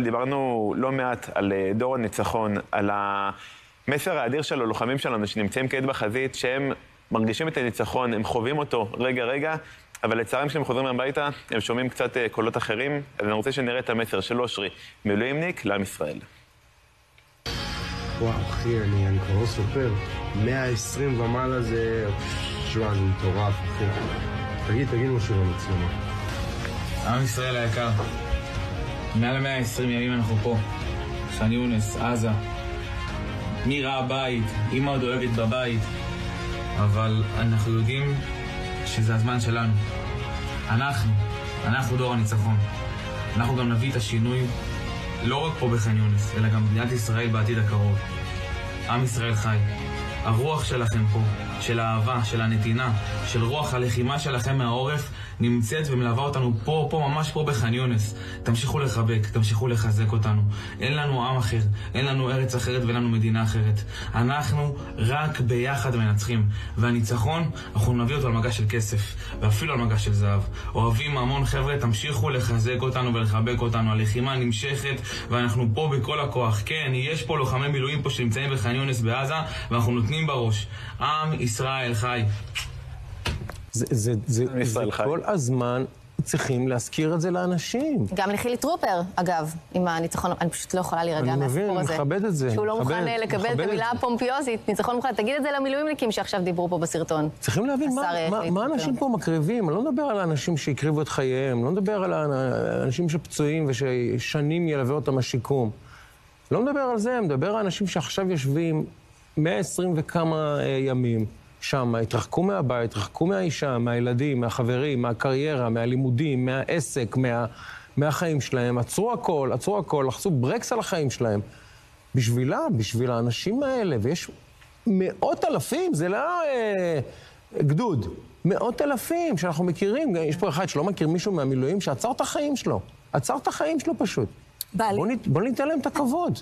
דיברנו לא מעט על דור הניצחון, על המסר האדיר של הלוחמים שלנו שנמצאים כעת בחזית, שהם מרגישים את הניצחון, הם חווים אותו רגע-רגע, אבל לצערם כשהם חוזרים הביתה, הם שומעים קצת קולות אחרים, אז אני רוצה שנראה את המסר של אושרי, מילואימניק לעם ישראל. וואו, אחי, אני, אני כבר לא סופר. 120 ומעלה זה... תשמע, זה מטורף, אחי. תגיד, תגיד משהו למצלמה. עם ישראל היקר, מעל 120 ימים אנחנו פה. ח'אן יונס, עזה. מירה הבית, עוד אוהבת בבית. אבל אנחנו יודעים שזה הזמן שלנו. אנחנו, אנחנו דור הניצחון. אנחנו גם נביא את השינוי לא רק פה בח'אן יונס, אלא גם במדינת ישראל בעתיד הקרוב. עם ישראל חי. הרוח שלכם פה, של האהבה, של הנתינה, של רוח הלחימה שלכם מהעורף, נמצאת ומלווה אותנו פה, פה, ממש פה בח'אן יונס. תמשיכו לחבק, תמשיכו לחזק אותנו. אין לנו עם אחר, אין לנו ארץ אחרת ואין לנו מדינה אחרת. אנחנו רק ביחד מנצחים. והניצחון, אנחנו נביא אותו על מגש של כסף, ואפילו על מגש של זהב. אוהבים המון חבר'ה, תמשיכו לחזק אותנו ולחבק אותנו. הלחימה נמשכת, ואנחנו פה בכל הכוח. כן, יש פה לוחמי מילואים פה שנמצאים בח'אן יונס בעזה, ואנחנו נותנים בראש. עם ישראל חי. זה, זה, זה, זה כל הזמן צריכים להזכיר את זה לאנשים. גם לחילי טרופר, אגב, עם הניצחון, אני פשוט לא יכולה להירגע מהסיפור הזה. אני מבין, אני מכבד את זה. שהוא לא מוכן לקבל את המילה הפומפיוזית, ניצחון מוכן. תגיד את זה למילואימניקים שעכשיו דיברו פה בסרטון. צריכים להבין מה, מה, מה אנשים פה מקריבים. אני לא מדבר על האנשים שהקריבו את חייהם, לא מדבר על האנשים שפצועים וששנים ילווה אותם השיקום. לא מדבר על זה, אני מדבר על אנשים שעכשיו יושבים 120 וכמה ימים. שם, התרחקו מהבית, התרחקו מהאישה, מהילדים, מהחברים, מהקריירה, מהלימודים, מהעסק, מה, מהחיים שלהם, עצרו הכל, עצרו הכל, לחצו ברקס על החיים שלהם. בשבילם, בשביל האנשים האלה, ויש מאות אלפים, זה לא אה, גדוד, מאות אלפים שאנחנו מכירים, יש פה אחד שלא מכיר מישהו מהמילואים שעצר את החיים שלו, עצר את החיים שלו פשוט. בוא, נת, בוא ניתן להם את הכבוד.